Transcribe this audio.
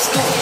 Let's go.